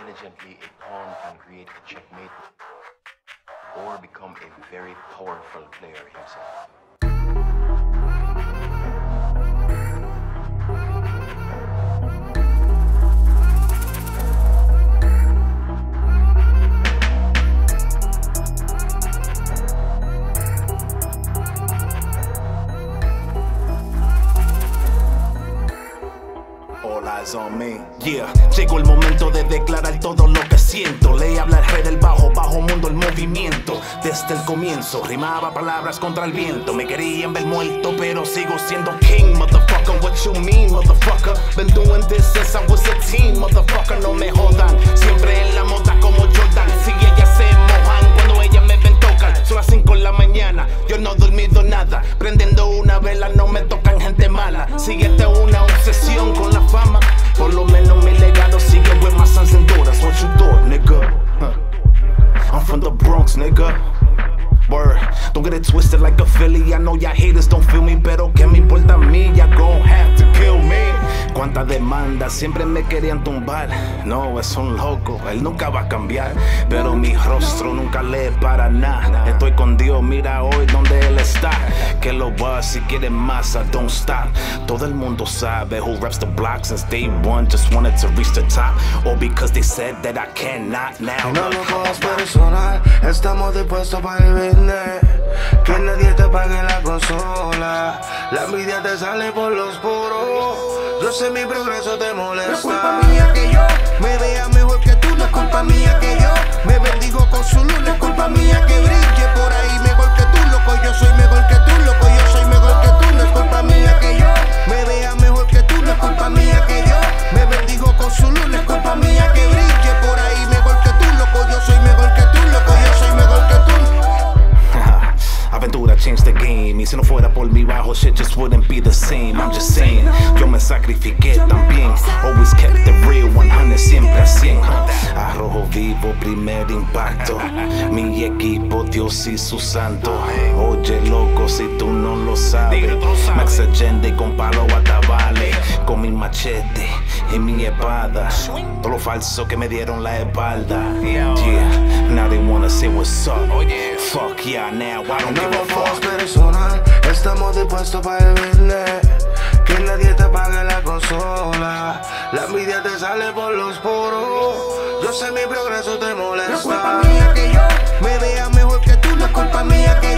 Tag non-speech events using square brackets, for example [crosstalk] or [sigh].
intelligently, a pawn can create a checkmate or become a very powerful player himself. Llegó el momento de declarar comienzo rimaba palabras contra el viento. Me querían ver muerto, pero sigo siendo king, motherfucker. What you mean, motherfucker? Been doing this since I was a teen, motherfucker. No me jodan. Siempre en la moda como Jordan. Si ellas se mojan cuando ellas me ven tocan. Son las 5 de la mañana, yo no he dormido nada. Prendiendo una vela, no me tocan gente mala. Síguete una obsesión con la fama. Por lo menos mi legado sigue with my sons and daughters. What you thought, nigga? I'm from the Bronx, nigga. Word, don't get it twisted like a Philly. I know y'all haters don't feel me, pero que me importa a mí, y'all gon' Cuánta demanda, siempre me querían tumbar. No, es un loco, él nunca va a cambiar. Pero mi rostro nunca lee para nada. Estoy con Dios, mira hoy donde él está. Que lo va, si quiere más, I don't stop. Todo el mundo sabe who reps the block since day one. Just wanted to reach the top. Or because they said that I cannot now. No lo cojas personal, estamos dispuestos para el. Que nadie te pague la consola. La envidia te sale por los poros. Yo sé mi progreso te molesta. No es culpa mía que yo me vea mejor que tú. No es culpa mía que yo me bendigo con su luz. No es culpa mía que brille por ahí mejor que tú, loco. Yo soy mejor que tú, loco. Yo soy mejor que tú. No es culpa mía que yo me vea mejor que tú. No es culpa mía que yo me bendigo con su luz. No es culpa mía que brille por ahí mejor que tú, loco. Yo soy mejor que tú, loco. Yo soy mejor que tú. [laughs] Aventura changed the game Y si no fuera por mi bajo shit just wouldn't be the same I'm just saying, sacrifiqué también. Always kept it real 100 siempre a 100 Arrojo vivo, primer impacto. Mi equipo, Dios y su santo. Oye loco, si tú no lo sabes. Max Agenda con palo atabale Con mi machete y mi espada Todo lo falso que me dieron la espalda. Yeah, now they wanna say what's up. Fuck yeah, now I don't give a fuck. Personal, estamos dispuestos para el business. Los poros. Yo sé mi progreso te molesta. No es culpa mía que yo me vea mejor que tú. No es culpa mía que